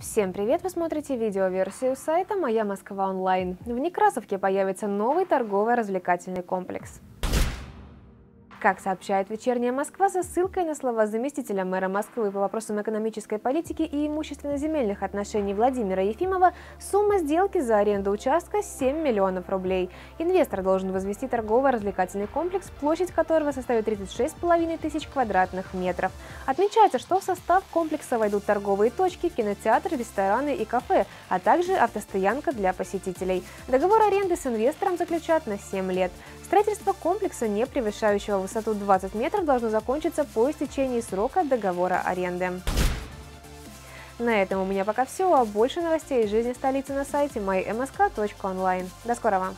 Всем привет! Вы смотрите видеоверсию сайта «Моя Москва онлайн». В Некрасовке появится новый торгово-развлекательный комплекс. Как сообщает «Вечерняя Москва» со ссылкой на слова заместителя мэра Москвы по вопросам экономической политики и имущественно-земельных отношений Владимира Ефимова, сумма сделки за аренду участка 7 миллионов рублей. Инвестор должен возвести торгово-развлекательный комплекс, площадь которого составит 36,5 тысяч квадратных метров. Отмечается, что в состав комплекса войдут торговые точки, кинотеатры, рестораны и кафе, а также автостоянка для посетителей. Договор аренды с инвестором заключат на 7 лет. Строительство комплекса, не превышающего высоту 20 метров, должно закончиться по истечении срока договора аренды. На этом у меня пока все, а больше новостей из жизни столицы на сайте mymsk.online. До скорого!